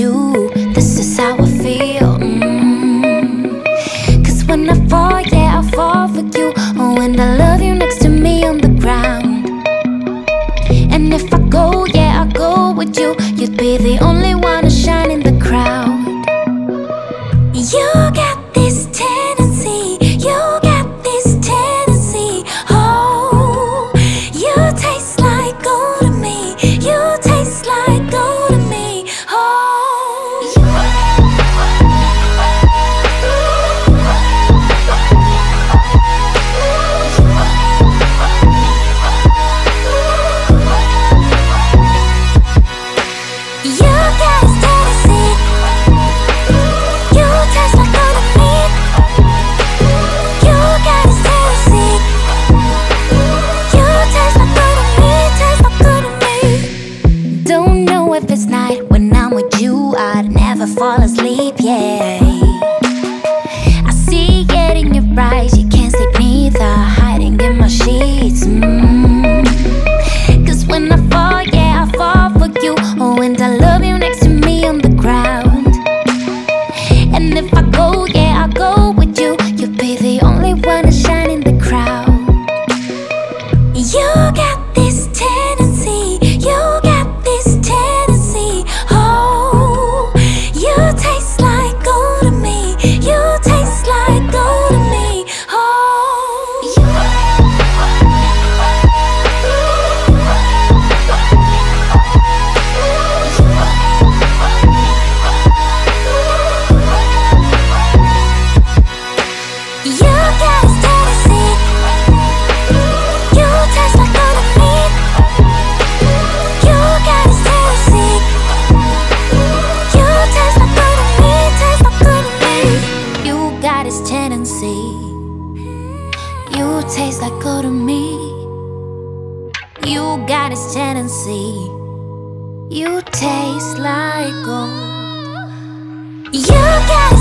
you. This is how I feel. Mm. Cause when I fall, yeah, I fall for you. Oh, I love you next to me on the ground. And if I go, yeah, I go with you. You'd be the only one to shine in the crowd. You got this never fall asleep, yeah. I see it in your eyes, you can't sleep neither. Hiding in my sheets. Mm. Cause when I fall, yeah, I fall for you. Oh, and I love you next to me on the ground. And if I go, yeah, I go with you. You'll be the only one to shine in the crowd. You tendency. You taste like gold to me. You got this tendency. You taste like gold. You got